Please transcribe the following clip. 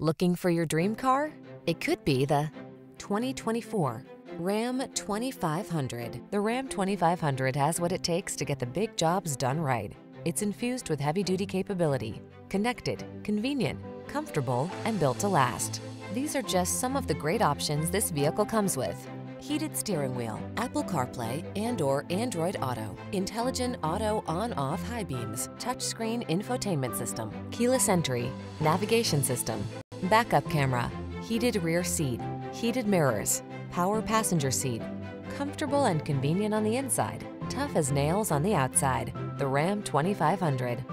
Looking for your dream car? It could be the 2024 Ram 2500. The Ram 2500 has what it takes to get the big jobs done right. It's infused with heavy-duty capability, connected, convenient, comfortable, and built to last. These are just some of the great options this vehicle comes with. Heated steering wheel, Apple CarPlay and or Android Auto, intelligent auto on-off high beams, touchscreen infotainment system, keyless entry, navigation system, backup camera, heated rear seat, heated mirrors, power passenger seat, comfortable and convenient on the inside, tough as nails on the outside. The Ram 2500.